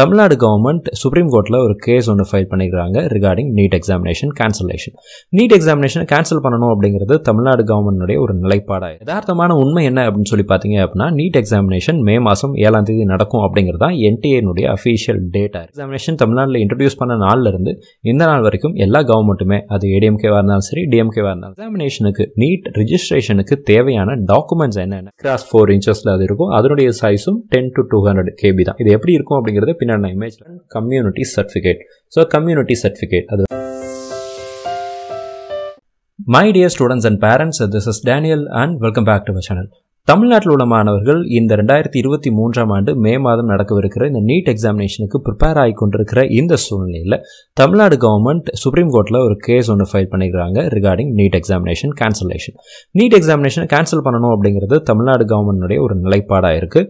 Tamil Nadu government supreme கோர்ட்டில் ஒரு case ஒன்று ஃபைல் பண்ணிக்கிறாங்க regarding NEET examination cancellation NEET examination cancel பண்ணணும் அப்படிங்கிறது தமிழ்நாடு கவர்மெண்ட்டுடைய ஒரு நிலைப்பாடாக யதார்த்தமான உண்மை என்ன அப்படின்னு சொல்லி பார்த்தீங்க அப்படின்னா நீட் எக்ஸாமினேஷன் மே மாதம் ஏழாம் தேதி நடக்கும் அப்படிங்கிறது தான் என்டிஏனுடைய அஃபீஷியல் டேட்டா எக்ஸாமினேஷன் தமிழ்நாட்டில் இன்ட்ரடியூஸ் பண்ண நாள்ல இருந்து இந்த நாள் வரைக்கும் எல்லா கவர்மெண்ட்டுமே அது ஏடிஎம்கேவாக இருந்தாலும் சரி டிஎம்கேவாக இருந்தாலும் எக்ஸாமினேஷனுக்கு நீட் ரிஜிஸ்ட்ரேஷனுக்கு தேவையான டாக்குமெண்ட்ஸ் என்னென்ன? கிராஸ் ஃபோர் இன்ச்சஸில் அது இருக்கும். அதனுடைய சைஸும் ten to two hundred KB தான். இது எப்படி இருக்கும் அப்படிங்கிறது பின்னாடி நான் image community certificate so community certificate அது. My dear students and parents this is Daniel and welcome back to channel தமிழ்நாட்டில் உள்ள மாணவர்கள் இந்த ரெண்டாயிரத்தி இருபத்தி மூன்றாம் ஆண்டு மே மாதம் நடக்கவிருக்கிற இந்த நீட் எக்ஸாமினேஷனுக்கு ப்ரிப்பேர் ஆகி கொண்டிருக்கிற இந்த சூழ்நிலையில் தமிழ்நாடு கவர்மெண்ட் சுப்ரீம் கோர்ட்டில் ஒரு கேஸ் ஒன்று ஃபைல் பண்ணிக்கிறாங்க regarding NEET examination cancellation NEET examination cancel பண்ணணும் அப்படிங்கிறது தமிழ்நாடு கவர்மெண்ட்டுடைய ஒரு நிலைப்பாடாக இருக்குது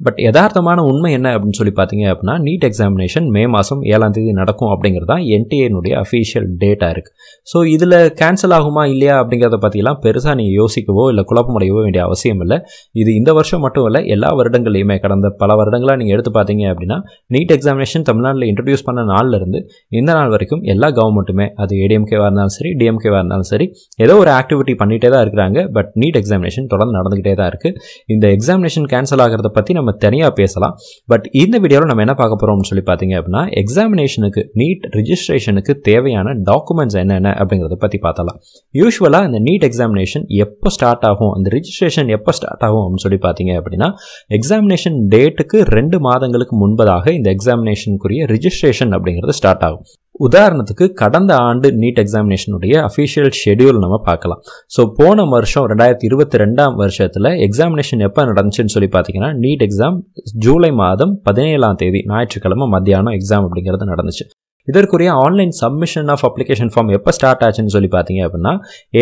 பட் யதார்த்தமான உண்மை என்ன அப்படின்னு சொல்லி பார்த்தீங்க அப்படின்னா நீட் எக்ஸாமினேஷன் மே மாதம் ஏழாம் தேதி நடக்கும் அப்படிங்கிறது தான் என்டிஏனுடைய அஃபீஷியல் டேட்டா இருக்குது ஸோ இதில் கேன்சல் ஆகுமா இல்லையா அப்படிங்கிறத பற்றிலாம் பெருசாக நீங்கள் யோசிக்கவோ இல்லை குழப்பமடையவோ வேண்டிய அவசியம் இல்லை. இது இந்த வருஷம் மட்டும் இல்லை எல்லா வருடங்களையுமே கடந்த பல வருடங்களாக நீங்கள் எடுத்து பார்த்தீங்க அப்படின்னா நீட் எக்ஸாமினேஷன் தமிழ்நாட்டில் இன்ட்ரடியூஸ் பண்ண நாள்லேருந்து இந்த நாள் வரைக்கும் எல்லா கவர்மெண்ட்டுமே அது ஏடிஎம்கேவாக இருந்தாலும் சரி டிஎம்கேவாக இருந்தாலும் சரி ஏதோ ஒரு ஆக்டிவிட்டி பண்ணிகிட்டே தான் இருக்கிறாங்க. பட் நீட் எக்ஸாமினேஷன் தொடர்ந்து நடந்துக்கிட்டே தான் இருக்குது இந்த எக்ஸாமினேஷன் கேன்சல் ஆகிறத பற்றி நம்ம தனியாக பேசலாம். பட் இந்த வீடியோவில் நம்ம என்ன பார்க்க போகிறோம்னு சொல்லி பார்த்தீங்க அப்படின்னா எக்ஸாமினேஷனுக்கு நீட் ரிஜிஸ்ட்ரேஷனுக்கு தேவையான டாக்குமெண்ட்ஸ் என்னென்ன அப்படிங்கிறத பற்றி பார்த்தலாம் யூஸ்வலாக இந்த நீட் எக்ஸாமினேஷன் எப்போ ஸ்டார்ட் ஆகும் அந்த ரிஜிஸ்ட்ரேஷன் எப்போ ஸ்டார்ட் ஆகும் அப்படின்னு சொல்லி பார்த்தீங்க அப்படின்னா எக்ஸாமினேஷன் டேட்டுக்கு ரெண்டு மாதங்களுக்கு முன்பதாக இந்த எக்ஸாமினேஷனுக்குரிய ரிஜிஸ்ட்ரேஷன் அப்படிங்கிறது ஸ்டார்ட் ஆகும். உதாரணத்துக்கு கடந்த ஆண்டு நீட் எக்ஸாமினேஷனுடைய அஃபிஷியல் ஷெடியூல் நம்ம பார்க்கலாம். ஸோ போன வருஷம் ரெண்டாயிரத்தி இருபத்தி ரெண்டாம் வருஷத்தில் எக்ஸாமினேஷன் எப்போ நடந்துச்சுன்னு சொல்லி பார்த்தீங்கன்னா நீட் எக்ஸாம் ஜூலை மாதம் பதினேழாம் தேதி ஞாயிற்றுக்கிழமை மத்தியானம் எக்ஸாம் அப்படிங்கிறது நடந்துச்சு. இதற்குரிய online submission of application form எப்போ ஸ்டார்ட் ஆச்சுன்னு சொல்லி பார்த்தீங்க அப்படின்னா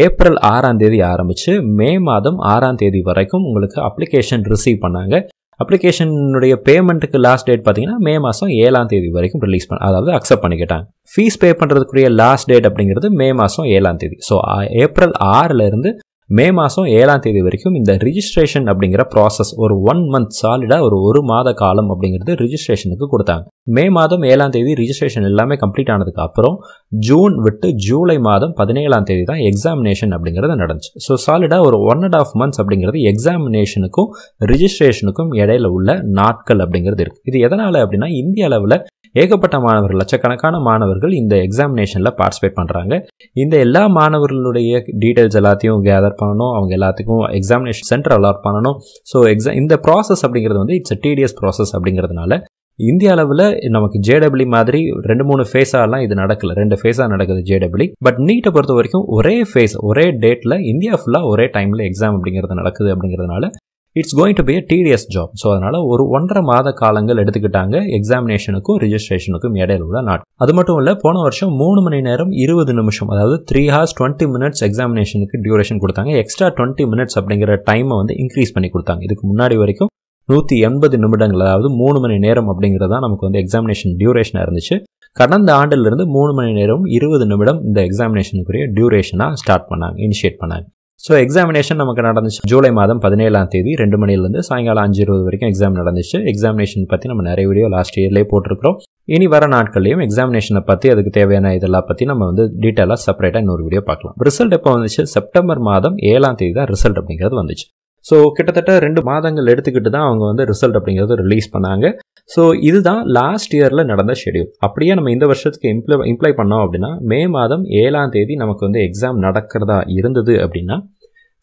ஏப்ரல் ஆறாம் தேதி ஆரம்பித்து மே மாதம் ஆறாம் தேதி வரைக்கும் உங்களுக்கு அப்ளிகேஷன் ரிசீவ் பண்ணாங்க. அப்ளிகேஷனுடைய பேமெண்ட்டுக்கு லாஸ்ட் டேட் பார்த்தீங்கன்னா மே மாதம் ஏழாம் தேதி வரைக்கும் ரிலீஸ் பண்ண அதாவது அக்செப்ட் பண்ணிக்கிட்டாங்க. ஃபீஸ் பே பண்ணுறதுக்குரிய லாஸ்ட் டேட் அப்படிங்கிறது மே மாதம் ஏழாம் தேதி. ஸோ ஏப்ரல் ஆறிலிருந்து மே மாதம் ஏழாம் தேதி வரைக்கும் இந்த ரிஜிஸ்ட்ரேஷன் அப்படிங்கிற ப்ராசஸ் ஒரு ஒன் மந்த் சாலிடாக ஒரு ஒரு மாத காலம் அப்படிங்கிறது ரிஜிஸ்ட்ரேஷனுக்கு கொடுத்தாங்க. மே மாதம் ஏழாம் தேதி ரிஜிஸ்ட்ரேஷன் எல்லாமே கம்ப்ளீட் ஆனதுக்கு அப்புறம் ஜூன் விட்டு ஜூலை மாதம் பதினேழாம் தேதி தான் எக்ஸாமினேஷன் அப்படிங்கிறது நடந்துச்சு. ஸோ சாலிடாக ஒரு ஒன் அண்ட் ஆஃப் மந்த்ஸ் அப்படிங்கிறது எக்ஸாமினேஷனுக்கும் ரிஜிஸ்ட்ரேஷனுக்கும் இடையில உள்ள நாட்கள் அப்படிங்கிறது இருக்குது இது எதனால் அப்படின்னா இந்திய அளவில் ஏகப்பட்ட மாணவர்கள் லட்சக்கணக்கான மாணவர்கள் இந்த எக்ஸாமினேஷனில் பார்ட்டிசிபேட் பண்ணுறாங்க இந்த எல்லா மாணவர்களுடைய டீட்டெயில்ஸ் எல்லாத்தையும் கேதர் பண்ணணும். அவங்க எல்லாத்துக்கும் எக்ஸாமினேஷன் சென்டர் அலாட் பண்ணணும். ஸோ எக்ஸா இந்த ப்ராசஸ் அப்படிங்கிறது வந்து இட்ஸ் அ டிடிஎஸ் ப்ராசஸ் அப்படிங்கிறதுனால இந்திய அளவில் நமக்கு ஜேடபிள்யூ மாதிரி ரெண்டு மூணு ஃபேஸாலாம் இது நடக்கல. ரெண்டு ஃபேஸாக நடக்குது ஜேடபிள்யூ பட் நீட்டை பொறுத்த வரைக்கும் ஒரே ஃபேஸ் ஒரே டேட்டில் இந்தியா ஃபுல்லாக ஒரே டைமில் எக்ஸாம் அப்படிங்கிறது நடக்குது அப்படிங்கிறதுனால it's going to be a tedious job so அதனால் ஒரு ஒன்றரை மாத காலங்கள் எடுத்துக்கிட்டாங்க எக்ஸாமினேஷனுக்கும் ரிஜிஸ்ட்ரேஷனுக்கும் இடையில உள்ள நாட் அது மட்டும் இல்லை போன வருஷம் மூணு மணி நேரம் இருபது நிமிஷம் அதாவது த்ரீ ஹார்ஸ் டுவெண்ட்டி மினிட்ஸ் எக்ஸாமினேஷனுக்கு டியூரேஷன் கொடுத்தாங்க. எக்ஸ்ட்ரா டுவெண்ட்டி மினிட்ஸ் அப்படிங்கிற டைமை வந்து இன்க்ரீஸ் பண்ணி கொடுத்தாங்க. இதுக்கு முன்னாடி வரைக்கும் நூற்றி எண்பது நிமிடங்கள் அதாவது மூணு மணி நேரம் அப்படிங்கிறது தான் நமக்கு வந்து எக்ஸாமினேஷன் டியூரேஷனாக இருந்துச்சு. கடந்த ஆண்டிலிருந்து மூணு மணி நேரம் இருபது நிமிடம் இந்த எக்ஸாமினேஷனுக்குரிய டியூரேஷனாக ஸ்டார்ட் பண்ணாங்க இனிஷியேட் பண்ணாங்க. ஸோ எக்ஸாமினேஷன் நமக்கு நடந்துச்சு. ஜூலை மாதம் பதினேழாம் தேதி ரெண்டு மணிலேருந்து சாயங்காலம் அஞ்சு இருபது வரைக்கும் எக்ஸாம் நடந்துச்சு. எக்ஸாமினேஷன் பற்றி நம்ம நிறைய வீடியோ லாஸ்ட் இயர்லேயே போட்டிருக்கிறோம். இனி வர நாட்கள்லையும் எக்ஸாமினேஷனை பற்றி அதுக்கு தேவையான இதெல்லாம் பற்றி நம்ம வந்து டீட்டெயிலாக செப்பரேட்டாக இன்னொரு வீடியோ பார்க்கலாம். ரிசல்ட் எப்போ வந்துச்சு? செப்டம்பர் மாதம் ஏழாம் தேதி தான் ரிசல்ட் அப்படிங்கிறது வந்துச்சு. ஸோ கிட்டத்தட்ட ரெண்டு மாதங்கள் எடுத்துக்கிட்டு தான் அவங்க வந்து ரிசல்ட் அப்படிங்கிறது ரிலீஸ் பண்ணாங்க. ஸோ இதுதான் லாஸ்ட் இயரில் நடந்த ஷெடியூல் அப்படியே நம்ம இந்த வருஷத்துக்கு இம்ப்ளை இம்ப்ளை பண்ணோம் அப்படின்னா மே மாதம் ஏழாம் தேதி நமக்கு வந்து எக்ஸாம் நடக்கிறதா இருந்தது அப்படின்னா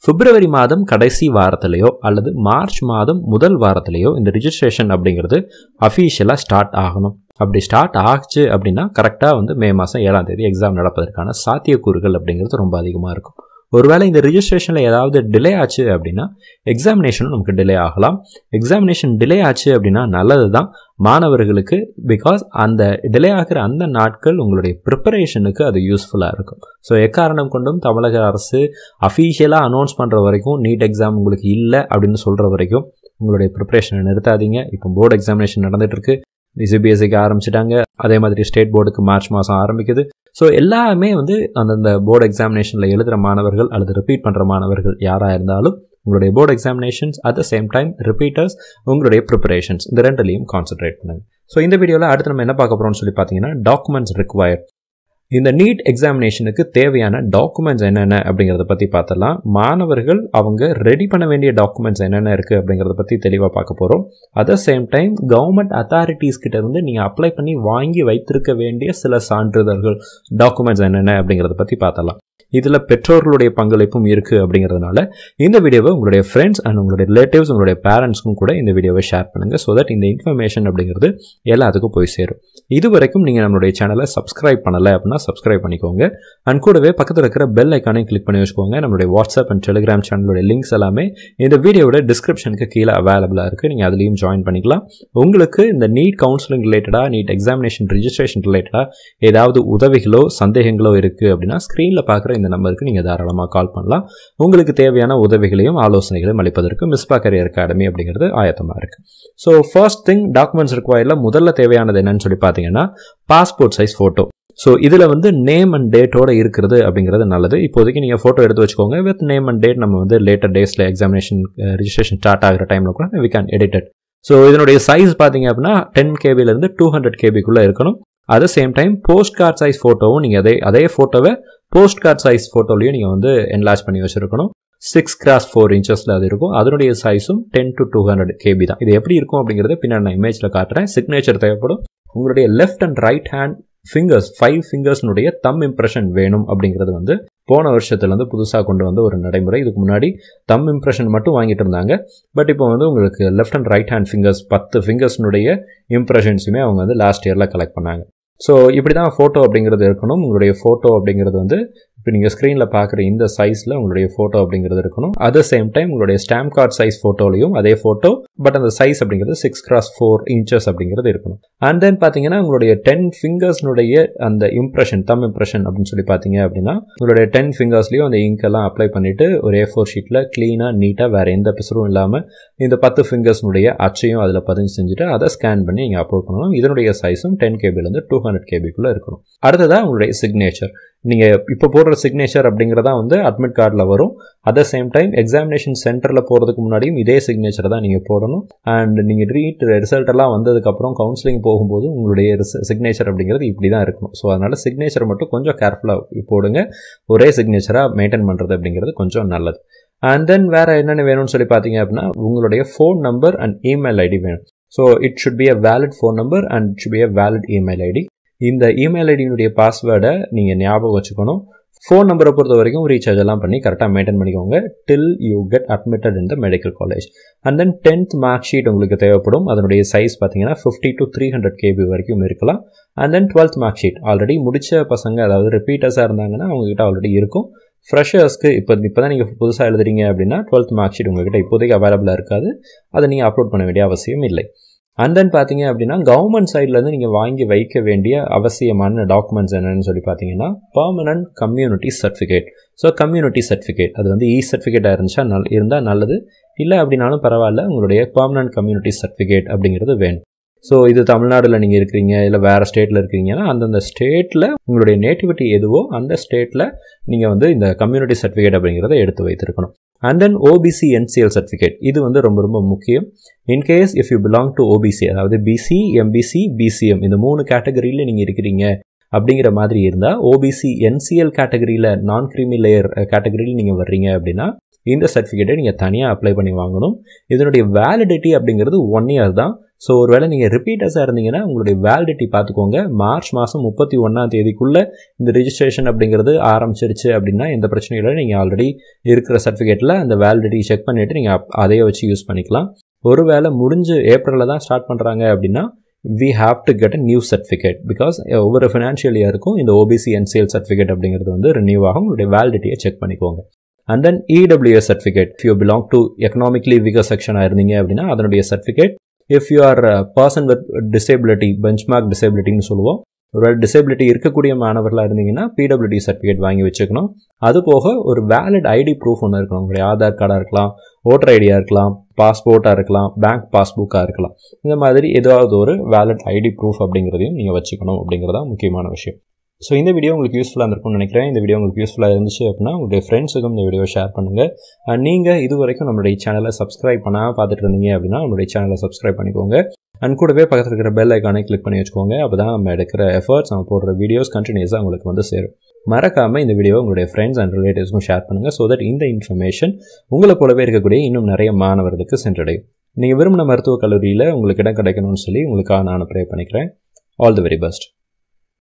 பிப்ரவரி மாதம் கடைசி வாரத்திலேயோ அல்லது மார்ச் மாதம் முதல் வாரத்திலேயோ இந்த ரிஜிஸ்ட்ரேஷன் அப்படிங்கிறது அஃபீஷியலாக ஸ்டார்ட் ஆகணும். அப்படி ஸ்டார்ட் ஆச்சு அப்படின்னா கரெக்டாக வந்து மே மாதம் ஏழாம் தேதி எக்ஸாம் நடப்பதற்கான சாத்தியக்கூறுகள் அப்படிங்கிறது ரொம்ப அதிகமாக இருக்கும். ஒருவேளை இந்த ரிஜிஸ்ட்ரேஷனில் ஏதாவது டிலே ஆச்சு அப்படின்னா எக்ஸாமினேஷனும் நமக்கு டிலே ஆகலாம். எக்ஸாமினேஷன் டிலே ஆச்சு அப்படின்னா நல்லது தான் மாணவர்களுக்கு பிகாஸ் அந்த டிலே ஆகிற அந்த நாட்கள் உங்களுடைய ப்ரிப்பரேஷனுக்கு அது யூஸ்ஃபுல்லாக இருக்கும். ஸோ எக்காரணம் கொண்டும் தமிழக அரசு அஃபீஷியலாக அனௌன்ஸ் பண்ணுற வரைக்கும் நீட் எக்ஸாம் உங்களுக்கு இல்லை அப்படின்னு சொல்கிற வரைக்கும் உங்களுடைய ப்ரிப்பரேஷனை நிறுத்தாதீங்க. இப்போ போர்டு எக்ஸாமினேஷன் நடந்துகிட்ருக்கு இருக்கு சிபிஎஸ்சிக்கு ஆரம்பிச்சிட்டாங்க. அதே மாதிரி ஸ்டேட் போர்டுக்கு மார்ச் மாதம் ஆரம்பிக்குது. ஸோ எல்லாமே வந்து அந்தந்த போர்டு எக்ஸாமினேஷனில் எழுதுகிற மாணவர்கள் அல்லது ரிப்பீட் பண்ணுற மாணவர்கள் யாராக இருந்தாலும் உங்களுடைய board examinations at the same time repeaters உங்களுடைய ப்ரிப்பரேஷன்ஸ் இந்த ரெண்டுலையும் கான்சென்ட்ரேட் பண்ணுங்க. ஸோ இந்த வீடியோவில் அடுத்து நம்ம என்ன பார்க்க போகிறோம்னு சொல்லி பார்த்தீங்கன்னா டாக்குமெண்ட்ஸ் ரிக்வயர் இந்த நீட் எக்ஸாமினேஷனுக்கு தேவையான டாக்குமெண்ட்ஸ் என்னென்ன அப்படிங்கிறத பற்றி பார்த்துடலாம். மாணவர்கள் அவங்க ரெடி பண்ண வேண்டிய டாக்குமெண்ட்ஸ் என்னென்ன இருக்குது அப்படிங்கிறத பற்றி தெளிவாக பார்க்க போகிறோம் at the same time government authorities கிட்ட இருந்து நீங்கள் அப்ளை பண்ணி வாங்கி வைத்திருக்க வேண்டிய சில சான்றிதழ்கள் டாக்குமெண்ட்ஸ் என்னென்ன அப்படிங்கிறத பற்றி பார்த்தலாம் இதில் பெற்றோர்களுடைய பங்களிப்பும் இருக்குது அப்படிங்கிறதுனால இந்த வீடியோவை உங்களுடைய ஃப்ரெண்ட்ஸ் அண்ட் உங்களுடைய ரிலேட்டிவ்ஸ் உங்களுடைய பேரண்ட்ஸ்க்கும் கூட இந்த வீடியோவை ஷேர் பண்ணுங்கள் ஸோ தட் இந்த இன்ஃபர்மேஷன் அப்படிங்கிறது எல்லாத்துக்கும் போய் சேரும். இது வரைக்கும் நீங்கள் நம்மளுடைய சேனலை சப்ஸ்கிரைப் பண்ணலை அப்படின்னா சப்ஸ்கிரைப் பண்ணிக்கோங்க. அண்ட் கூடவே பக்கத்தில் இருக்கிற பெல் ஐக்கானையும் கிளிக் பண்ணி வச்சுக்கோங்க. நம்மளுடைய வாட்ஸ்அப் அண்ட் டெலிகிராம் சேனலோட லிங்க்ஸ் எல்லாமே இந்த வீடியோட டிஸ்கிரிப்ஷனுக்கு கீழே அவைலபிளாக இருக்குது நீங்கள் அதுலேயும் ஜாயின் பண்ணிக்கலாம். உங்களுக்கு இந்த நீட் கவுன்சிலிங் ரிலேட்டடாக நீட் எக்ஸாமினேஷன் ரிஜிஸ்ட்ரேஷன் ரிலேட்டடாக ஏதாவது உதவிகளோ சந்தேகங்களோ இருக்குது அப்படின்னா ஸ்க்ரீனில் பார்க்குற இந்த நம்பருக்கு நீங்கள் தாராளமாக கால் பண்ணலாம். உங்களுக்கு தேவையான உதவிகளையும் ஆலோசனைகளையும் அளிப்பதற்கு மிஸ்பா கரியர் அகாடமி அப்படிங்கிறது ஆயத்தமாக இருக்குது ஸோ ஃபர்ஸ்ட் திங் டாக்குமெண்ட்ஸ் ரிக்வயரில் முதல்ல தேவையானது என்னன்னு சொல்லி பார்த்தீங்கன்னா பாஸ்போர்ட் சைஸ் ஃபோட்டோ ஸோ இதில் வந்து நேம் அண்ட் டேட்டோட இருக்கிறது அப்படிங்கிறது நல்லது. இப்போதைக்கு நீங்கள் ஃபோட்டோ எடுத்து வச்சுக்கோங்க. வித் நேம் அண்ட் டேட் நம்ம வந்து லேட்டர் டேஸில் எக்ஸாமினேஷன் ரிஜிஸ்ட்ரேஷன் ஸ்டார்ட் ஆகிற டைமில் கூட வி கேன் எடிட்டட் ஸோ இதனுடைய சைஸ் பார்த்தீங்க அப்படின்னா டென் கேபிலேருந்து டூ ஹண்ட்ரட் கேபிக்குள்ளே இருக்கணும். At same time postcard size ஃபோட்டோவும் நீங்கள் அதே அதே ஃபோட்டோவை போஸ்ட் கார்ட் சைஸ் ஃபோட்டோலையும் நீங்கள் வந்து என்லார்ஜ் பண்ணி வச்சுருக்கணும். சிக்ஸ் கிராஸ் ஃபோர் இன்ச்சஸில் அது இருக்கும். அதனுடைய சைஸும் ten to two hundred KB தான். இது எப்படி இருக்கும் அப்படிங்கிறத பின்னாடி நான் இமேஜில் காட்டுறேன். சிக்னேச்சர் தேவைப்படும். உங்களுடைய left and right hand fingers five ஃபிங்கர்ஸ்னுடைய thumb impression வேணும் அப்படிங்கிறது வந்து போன வருஷத்துலேருந்து புதுசாக கொண்டு வந்த ஒரு நடைமுறை. இதுக்கு முன்னாடி தம் இம்ப்ரெஷன் மட்டும் வாங்கிட்டு இருந்தாங்க. பட் இப்போ வந்து உங்களுக்கு left and right hand fingers பத்து ஃபிங்கர்ஸ்னுடைய இம்ப்ரெஷன்ஸுமே அவங்க வந்து லாஸ்ட் இயரில் கலெக்ட் பண்ணாங்க. ஸோ இப்படி தான் ஃபோட்டோ அப்படிங்கிறது இருக்கணும். உங்களுடைய ஃபோட்டோ அப்படிங்கிறது வந்து இப்போ நீங்கள் ஸ்க்ரீனில் பார்க்குற இந்த சைஸில் உங்களுடைய ஃபோட்டோ அப்படிங்கிறது இருக்கணும். அட் த சேம் டைம் உங்களுடைய ஸ்டாம்ப் கார்டு சைஸ் ஃபோட்டோலையும் அதே ஃபோட்டோ பட் அந்த சைஸ் அப்படிங்கிறது சிக்ஸ் கிராஸ் ஃபோர் இன்ச்சஸ் அப்படிங்கிறது இருக்கணும். அண்ட் தென் பார்த்தீங்கன்னா உங்களுடைய டென் ஃபிங்கர்ஸ்னுடைய அந்த இம்ப்ரெஷன் தம் இம்ப்ரெஷன் அப்படின்னு சொல்லி பார்த்தீங்க அப்படின்னா உங்களுடைய டென் ஃபிங்கர்ஸ்லையும் அந்த இங்கெல்லாம் அப்ளை பண்ணிவிட்டு ஒரு ஏ ஃபோர் ஷீட்டில் க்ளீனாக நீட்டாக வேறு எந்த பிசரும் இல்லாமல் இந்த பத்து ஃபிங்கர்ஸ்னுடைய அச்சையும் அதில் பதிஞ்சு செஞ்சுட்டு அதை ஸ்கேன் பண்ணி நீங்கள் அப்லோட் பண்ணணும். இதனுடைய சைஸும் டென் கேபிலேருந்து டூ ஹண்ட்ரட் கேபிக்குள்ளே இருக்கணும். அடுத்ததாக உங்களுடைய சிக்னேச்சர் நீங்கள் இப்போ போடுற சிக்னேச்சர் அப்படிங்கிறதா வந்து அட்மிட் கார்டில் வரும். At the same time examination சென்டரில் போகிறதுக்கு முன்னாடியும் இதே சிக்னேச்சர் தான் நீங்கள் போடணும். அண்ட் நீங்கள் ரீட் ரிசல்ட் எல்லாம் வந்ததுக்கப்புறம் கவுன்சிலிங் போகும்போது உங்களுடைய சிக்னேச்சர் அப்படிங்கிறது இப்படி தான் இருக்கணும். ஸோ அதனால் சிக்னேச்சர் மட்டும் கொஞ்சம் கேர்ஃபுல்லாக போடுங்க. ஒரே சிக்னேச்சராக மெயின்டைன் பண்ணுறது அப்படிங்கிறது கொஞ்சம் நல்லது. அண்ட் தென் வேறு என்னென்ன வேணும்னு சொல்லி பார்த்தீங்க அப்படின்னா உங்களுடைய phone number and email ID வேணும். So it should be a valid phone number and should be a valid email ID இந்த இமெயில் ஐடியினுடைய பாஸ்வேர்டை நீங்கள் ஞாபகம் வச்சுக்கணும். ஃபோன் நம்பரை பொறுத்த வரைக்கும் ரீசார்ஜ் எல்லாம் பண்ணி கரெக்டாக மெயின்டைன் பண்ணிக்கோங்க. Till you get admitted in the medical college and then tenth mark sheet உங்களுக்கு தேவைப்படும். அதனுடைய சைஸ் பார்த்தீங்கன்னா fifty to three hundred KB வரைக்கும் இருக்கலாம். And then twelfth mark sheet already முடிச்ச பசங்க அதாவது ரிப்பீட்டர்ஸாக இருந்தாங்கன்னா அவங்ககிட்ட ஆல்ரெடி இருக்கும். ஃப்ரெஷர்ஸ்க்கு இப்போ இப்போ தான் நீங்கள் புதுசாக எழுதுறீங்க அப்படின்னா டுவெல்த் மார்க் ஷீட் உங்கள்கிட்ட இப்போதைக்கு அவைலபிளாக இருக்காது. அதை நீங்கள் அப்லோட் பண்ண வேண்டிய அவசியம் இல்லை. அண்ட் தென் பார்த்தீங்க அப்படின்னா கவர்மெண்ட் சைட்லேருந்து நீங்கள் வாங்கி வைக்க வேண்டிய அவசியமான டாக்குமெண்ட்ஸ் என்னென்னு சொல்லி பார்த்தீங்கன்னா permanent community certificate so community certificate அது வந்து இ சர்டிஃபிகேட்டாக இருந்துச்சா நல் இருந்தால் நல்லது. இல்லை அப்படின்னாலும் பரவாயில்ல உங்களுடைய பர்மனன்ட் கம்யூனிட்டி சர்டிஃபிகேட் அப்படிங்கிறது வேணும். ஸோ இது தமிழ்நாட்டில் நீங்கள் இருக்கிறீங்க இல்லை வேறு ஸ்டேட்டில் இருக்கிறீங்கன்னா அந்தந்த ஸ்டேட்டில் உங்களுடைய நேட்டிவிட்டி எதுவோ அந்த ஸ்டேட்டில் நீங்கள் வந்து இந்த கம்யூனிட்டி சர்டிஃபிகேட் அப்படிங்கிறத எடுத்து வைத்திருக்கணும். And then OBC NCL certificate இது வந்து ரொம்ப ரொம்ப முக்கியம். In case if you belong to OBC அதாவது பிசி எம்பிசி பிசிஎம் இந்த மூணு கேட்டகரியில் நீங்கள் இருக்கிறீங்க அப்படிங்கிற மாதிரி இருந்தால் ஓபிசி என்சிஎல் கேட்டகரியில் நான் கிரிமி லேயர் கேட்டகரியில் நீங்கள் வர்றீங்க அப்படின்னா இந்த சர்டிஃபிகேட்டை நீங்கள் தனியாக அப்ளை பண்ணி வாங்கணும். இதனுடைய வேலிடிட்டி அப்படிங்கிறது ஒன் இயர் தான். ஸோ ஒருவேளை நீங்கள் ரிப்பீட்டர்ஸாக இருந்தீங்கன்னா உங்களுடைய வேலிடிட்டி பார்த்துக்கோங்க. மார்ச் மாதம் முப்பத்தி ஒன்றாம் தேதிக்குள்ளே இந்த ரிஜிஸ்ட்ரேஷன் அப்படிங்கிறது ஆரம்பிச்சிருச்சு அப்படின்னா எந்த பிரச்சனையும் இல்லை. நீங்கள் ஆல்ரெடி இருக்கிற சர்டிஃபிகேட்டில் அந்த வேலிடிட்டி செக் பண்ணிவிட்டு நீங்கள் அதையே வச்சு யூஸ் பண்ணிக்கலாம். ஒருவேளை முடிஞ்சு ஏப்ரலில் தான் ஸ்டார்ட் பண்ணுறாங்க அப்படின்னா we have to get a new certificate because ஒவ்வொரு ஃபினான்ஷியல் இயருக்கும் இந்த ஓபிசி என்சிஎல் சர்டிஃபிகேட் அப்படிங்கிறது வந்து ரினியூ ஆகும். உங்களுடைய வேலிடிட்டியை செக் பண்ணிக்கோங்க. And then EWS certificate you belong to economically weak செக்ஷனாக இருந்தீங்க அப்படின்னா அதனுடைய certificate if you are person with disability benchmark டிசேபிலிட்டின்னு சொல்லுவோம். ஒரு டிசேபிலிட்டி இருக்கக்கூடிய மாணவர்களாக இருந்தீங்கன்னா பிடபிள்யூடி சர்டிஃபிகேட் வாங்கி வச்சுக்கணும். அது போக ஒரு வேலிட் ஐடி ப்ரூஃப் ஒன்று இருக்கணும். உங்களுடைய ஆதார் கார்டாக இருக்கலாம் ஓட்டர் ஐடியாக இருக்கலாம் பாஸ்போர்ட்டாக இருக்கலாம் பேங்க் பாஸ்புக்காக இருக்கலாம். இந்த மாதிரி ஏதாவது ஒரு வேலிட் ஐடி ப்ரூஃப் அப்படிங்கிறதையும் நீங்கள் வச்சுக்கணும் அப்படிங்கிறதா முக்கியமான விஷயம். ஸோ இந்த வீடியோ உங்களுக்கு யூஸ்ஃபுல்லாக இருந்திருக்கும்னு நினைக்கிறேன். இந்த வீடியோ உங்களுக்கு யூஸ்ஃபுல்லாக இருந்துச்சு அப்படின்னா உங்களுடைய ஃப்ரெண்ட்ஸுக்கும் இந்த வீடியோ ஷேர் பண்ணுங்கள் நீங்கள் இது வரைக்கும் நம்மளுடைய சேனலை சப்ஸ்கிரைப் பண்ணால் பார்த்துட்டு இருந்தீங்க அப்படின்னா நம்மளுடைய சேனலை சப்ஸ்கிரைப் பண்ணிக்கோங்க. அண்ட் கூடவே பக்கத்தில் இருக்கிற பெல் ஐக்கானை கிளிக் பண்ணி வச்சுக்கோங்க. அப்போ தான் நம்ம எடுக்கிற எஃபர்ட்ஸ் நம்ம போடுற வீடியோஸ் கண்டினியூஸாக உங்களுக்கு வந்து சேரும். மறக்காமல் இந்த வீடியோ உங்களுடைய ஃப்ரெண்ட்ஸ் அண்ட் ரிலேட்டிவ்ஸ்க்கும் ஷேர் பண்ணுங்கள் ஸோ தட் இந்த இன்ஃபர்மேஷன் உங்களை போலவே இருக்கக்கூடிய இன்னும் நிறைய மாணவர்களுக்கு சென்றடையும். நீங்கள் விரும்பின மருத்துவக் கல்லூரியில் உங்களுக்கு இடம் கிடைக்கணும்னு சொல்லி உங்களுக்காக நான் ப்ரே பண்ணிக்கிறேன். All the very best